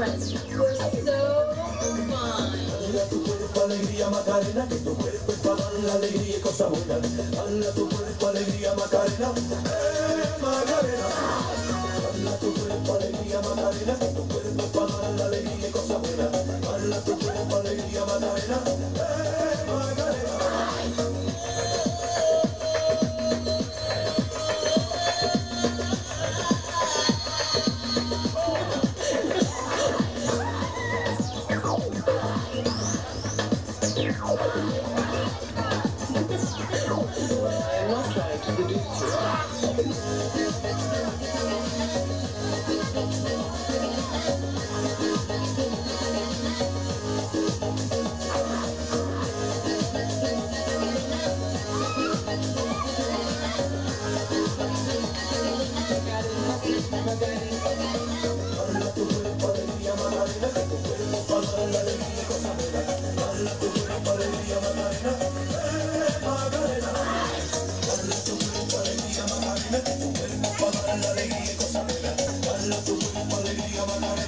impressive. You are so fine. Alegría Macarena, que tu cuerpo la alegría cosa buena. Tu cuerpo, alegría Macarena, eh Macarena. Tu cuerpo, alegría Macarena, que tu cuerpo la alegría cosa buena. Tu cuerpo, alegría Macarena, eh Macarena. alegría bailar